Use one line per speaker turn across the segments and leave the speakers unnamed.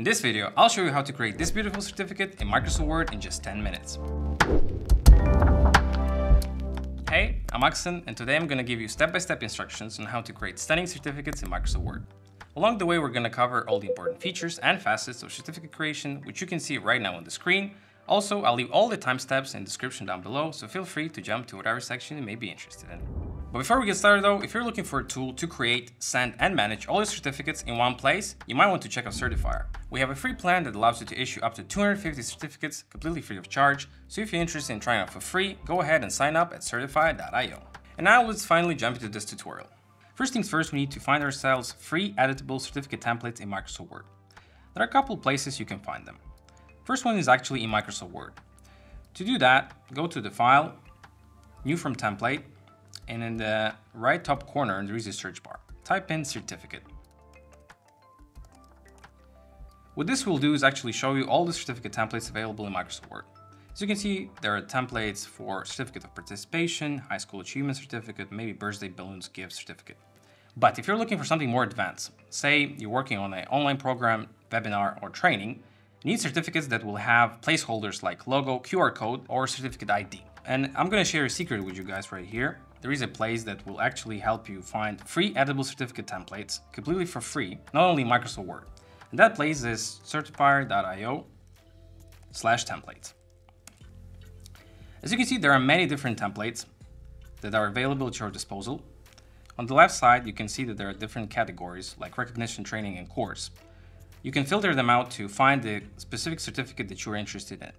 In this video, I'll show you how to create this beautiful certificate in Microsoft Word in just 10 minutes. Hey, I'm Aksen, and today I'm going to give you step-by-step -step instructions on how to create stunning certificates in Microsoft Word. Along the way, we're going to cover all the important features and facets of certificate creation, which you can see right now on the screen. Also, I'll leave all the time timestamps in the description down below, so feel free to jump to whatever section you may be interested in. But before we get started though, if you're looking for a tool to create, send, and manage all your certificates in one place, you might want to check out Certifier. We have a free plan that allows you to issue up to 250 certificates completely free of charge, so if you're interested in trying out for free, go ahead and sign up at certifier.io. And now let's finally jump into this tutorial. First things first, we need to find ourselves free editable certificate templates in Microsoft Word. There are a couple places you can find them. First one is actually in Microsoft Word. To do that, go to the File, New from Template, and in the right top corner there is a search bar. Type in certificate. What this will do is actually show you all the certificate templates available in Microsoft Word. As you can see, there are templates for certificate of participation, high school achievement certificate, maybe birthday balloons gift certificate. But if you're looking for something more advanced, say you're working on an online program, webinar, or training, you need certificates that will have placeholders like logo, QR code, or certificate ID. And I'm gonna share a secret with you guys right here there is a place that will actually help you find free editable certificate templates completely for free, not only Microsoft Word. And that place is certifier.io slash templates. As you can see, there are many different templates that are available at your disposal. On the left side, you can see that there are different categories like recognition, training, and course. You can filter them out to find the specific certificate that you're interested in.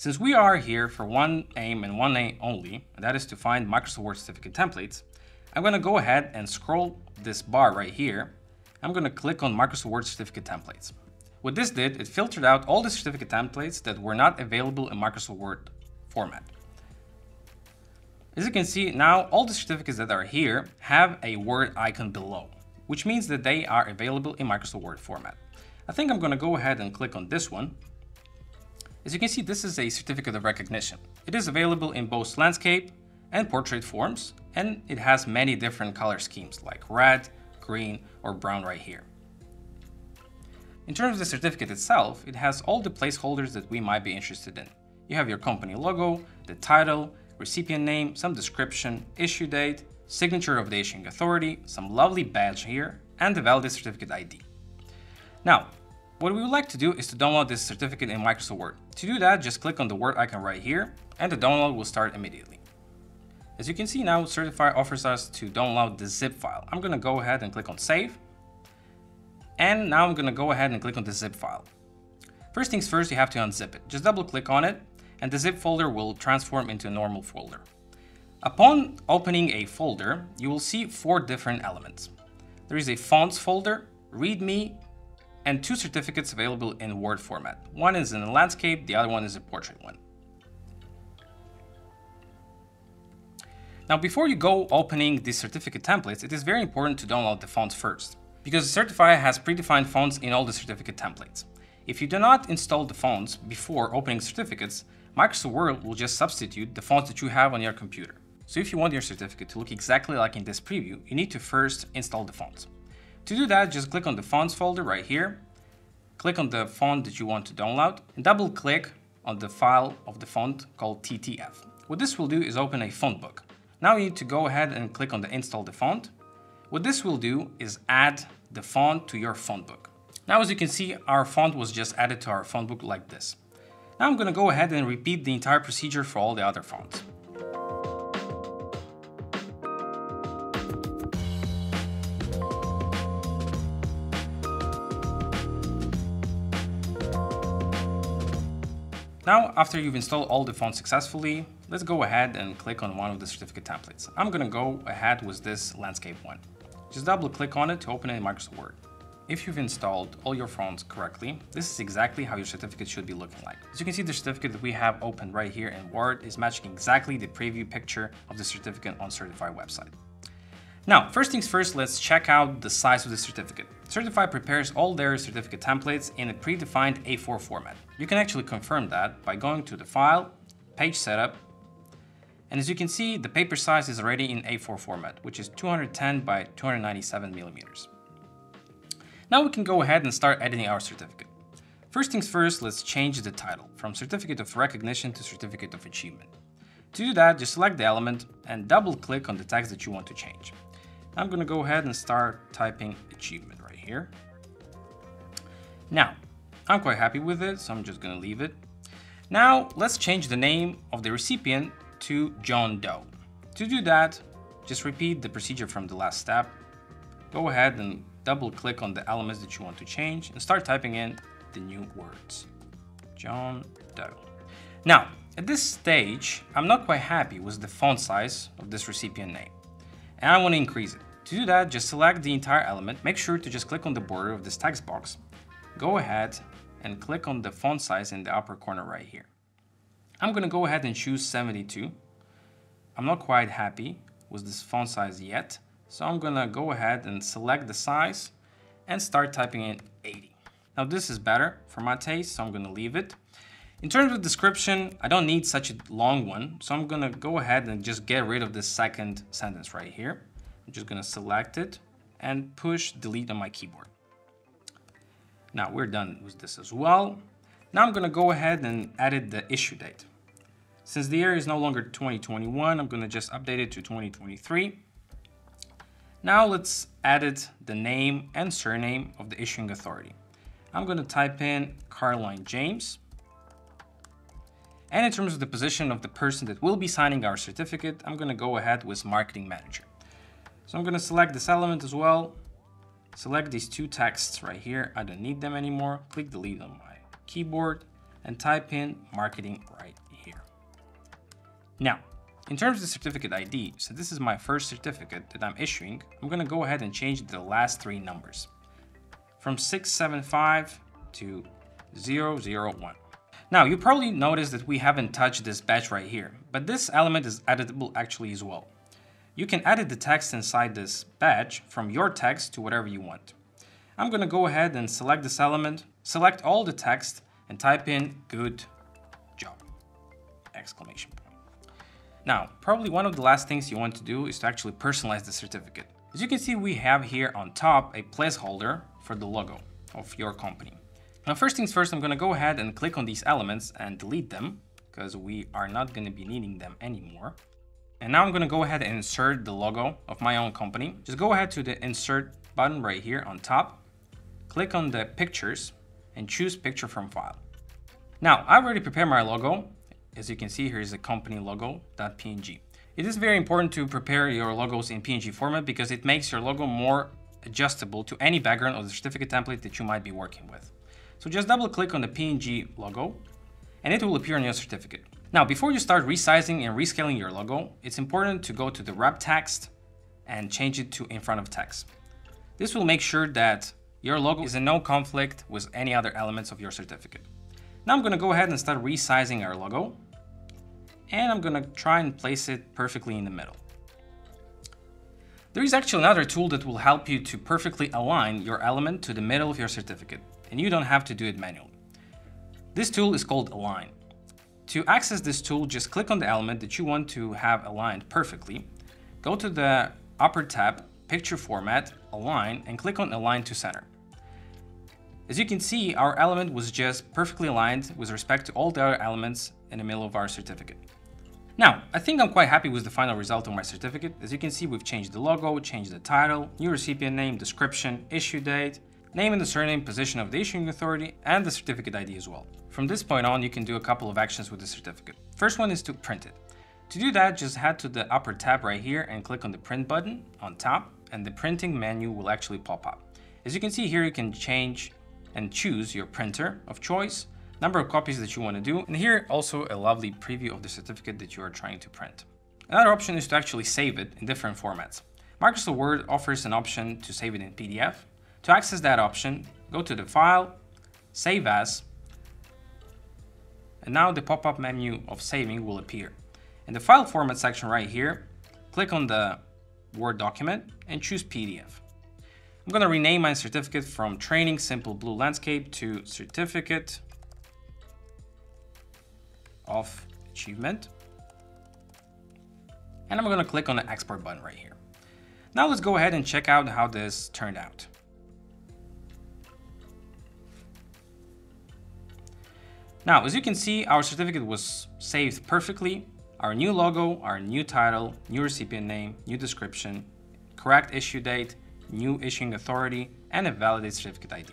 Since we are here for one aim and one aim only, and that is to find Microsoft Word certificate templates, I'm going to go ahead and scroll this bar right here. I'm going to click on Microsoft Word certificate templates. What this did, it filtered out all the certificate templates that were not available in Microsoft Word format. As you can see, now all the certificates that are here have a Word icon below, which means that they are available in Microsoft Word format. I think I'm going to go ahead and click on this one as you can see, this is a certificate of recognition. It is available in both landscape and portrait forms, and it has many different color schemes like red, green, or brown right here. In terms of the certificate itself, it has all the placeholders that we might be interested in. You have your company logo, the title, recipient name, some description, issue date, signature of the issuing authority, some lovely badge here, and the valid certificate ID. Now, what we would like to do is to download this certificate in Microsoft Word. To do that, just click on the Word icon right here, and the download will start immediately. As you can see now, Certifier offers us to download the zip file. I'm gonna go ahead and click on Save. And now I'm gonna go ahead and click on the zip file. First things first, you have to unzip it. Just double click on it, and the zip folder will transform into a normal folder. Upon opening a folder, you will see four different elements. There is a fonts folder, readme, and two certificates available in Word format. One is in a landscape, the other one is a portrait one. Now, before you go opening these certificate templates, it is very important to download the fonts first, because Certifier has predefined fonts in all the certificate templates. If you do not install the fonts before opening certificates, Microsoft Word will just substitute the fonts that you have on your computer. So if you want your certificate to look exactly like in this preview, you need to first install the fonts. To do that, just click on the fonts folder right here, click on the font that you want to download, and double click on the file of the font called TTF. What this will do is open a font book. Now you need to go ahead and click on the install the font. What this will do is add the font to your font book. Now as you can see, our font was just added to our font book like this. Now I'm gonna go ahead and repeat the entire procedure for all the other fonts. Now, after you've installed all the fonts successfully, let's go ahead and click on one of the certificate templates. I'm gonna go ahead with this landscape one. Just double click on it to open it in Microsoft Word. If you've installed all your fonts correctly, this is exactly how your certificate should be looking like. As you can see, the certificate that we have opened right here in Word is matching exactly the preview picture of the certificate on Certifier website. Now, first things first, let's check out the size of the certificate. Certifier prepares all their certificate templates in a predefined A4 format. You can actually confirm that by going to the File, Page Setup, and as you can see, the paper size is already in A4 format, which is 210 by 297 millimeters. Now we can go ahead and start editing our certificate. First things first, let's change the title from Certificate of Recognition to Certificate of Achievement. To do that, just select the element and double click on the text that you want to change. I'm gonna go ahead and start typing achievement right here. Now, I'm quite happy with it, so I'm just gonna leave it. Now, let's change the name of the recipient to John Doe. To do that, just repeat the procedure from the last step. Go ahead and double click on the elements that you want to change and start typing in the new words. John Doe. Now, at this stage, I'm not quite happy with the font size of this recipient name, and I want to increase it. To do that, just select the entire element, make sure to just click on the border of this text box, go ahead and click on the font size in the upper corner right here. I'm going to go ahead and choose 72. I'm not quite happy with this font size yet, so I'm going to go ahead and select the size and start typing in 80. Now this is better for my taste, so I'm going to leave it. In terms of description, I don't need such a long one, so I'm going to go ahead and just get rid of this second sentence right here. I'm just going to select it and push delete on my keyboard. Now we're done with this as well. Now I'm going to go ahead and edit the issue date. Since the year is no longer 2021, I'm going to just update it to 2023. Now let's edit the name and surname of the issuing authority. I'm going to type in Caroline James. And in terms of the position of the person that will be signing our certificate, I'm going to go ahead with marketing manager. So I'm going to select this element as well. Select these two texts right here. I don't need them anymore. Click delete on my keyboard and type in marketing right here. Now, in terms of the certificate ID, so this is my first certificate that I'm issuing, I'm going to go ahead and change the last three numbers from 675 to 001. Now, you probably noticed that we haven't touched this badge right here, but this element is editable actually as well. You can edit the text inside this badge from your text to whatever you want. I'm going to go ahead and select this element, select all the text, and type in good job! Exclamation point. Now, probably one of the last things you want to do is to actually personalize the certificate. As you can see, we have here on top a placeholder for the logo of your company. Now, first things first, I'm going to go ahead and click on these elements and delete them because we are not going to be needing them anymore. And now I'm going to go ahead and insert the logo of my own company. Just go ahead to the insert button right here on top, click on the pictures and choose picture from file. Now, I've already prepared my logo. As you can see, here is the company logo.png. It is very important to prepare your logos in PNG format because it makes your logo more adjustable to any background or the certificate template that you might be working with. So just double click on the PNG logo and it will appear on your certificate. Now, before you start resizing and rescaling your logo, it's important to go to the wrap text and change it to in front of text. This will make sure that your logo is in no conflict with any other elements of your certificate. Now I'm going to go ahead and start resizing our logo and I'm gonna try and place it perfectly in the middle. There is actually another tool that will help you to perfectly align your element to the middle of your certificate, and you don't have to do it manually. This tool is called Align. To access this tool, just click on the element that you want to have aligned perfectly, go to the upper tab, Picture Format, Align, and click on Align to Center. As you can see, our element was just perfectly aligned with respect to all the other elements in the middle of our certificate. Now, I think I'm quite happy with the final result of my certificate. As you can see, we've changed the logo, changed the title, new recipient name, description, issue date, name and the surname, position of the issuing authority, and the certificate ID as well. From this point on, you can do a couple of actions with the certificate. First one is to print it. To do that, just head to the upper tab right here and click on the print button on top, and the printing menu will actually pop up. As you can see here, you can change and choose your printer of choice, number of copies that you want to do, and here also a lovely preview of the certificate that you are trying to print. Another option is to actually save it in different formats. Microsoft Word offers an option to save it in PDF. To access that option, go to the File, Save As, and now the pop-up menu of saving will appear. In the file format section right here, click on the Word document and choose PDF. I'm going to rename my certificate from Training Simple Blue Landscape to Certificate of achievement. And I'm gonna click on the export button right here. Now let's go ahead and check out how this turned out. Now, as you can see, our certificate was saved perfectly. Our new logo, our new title, new recipient name, new description, correct issue date, new issuing authority, and a validated certificate ID.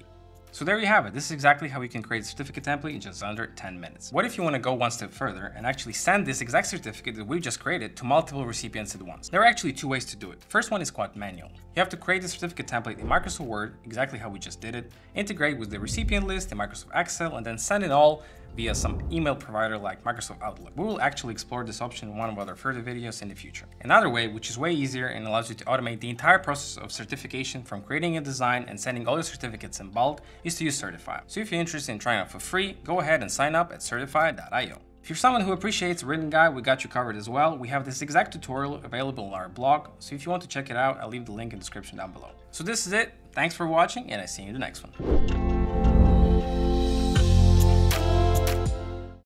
So there you have it. This is exactly how you can create a certificate template in just under 10 minutes. What if you want to go one step further and actually send this exact certificate that we just created to multiple recipients at once? There are actually two ways to do it. First one is quite manual. You have to create a certificate template in Microsoft Word, exactly how we just did it, integrate with the recipient list in Microsoft Excel, and then send it all via some email provider like Microsoft Outlook. We will actually explore this option in one of our further videos in the future. Another way, which is way easier and allows you to automate the entire process of certification from creating a design and sending all your certificates in bulk is to use Certifier. So if you're interested in trying out for free, go ahead and sign up at certifier.io. If you're someone who appreciates written guide, we got you covered as well. We have this exact tutorial available on our blog, so if you want to check it out, I'll leave the link in the description down below. So this is it. Thanks for watching, and I see you in the next one.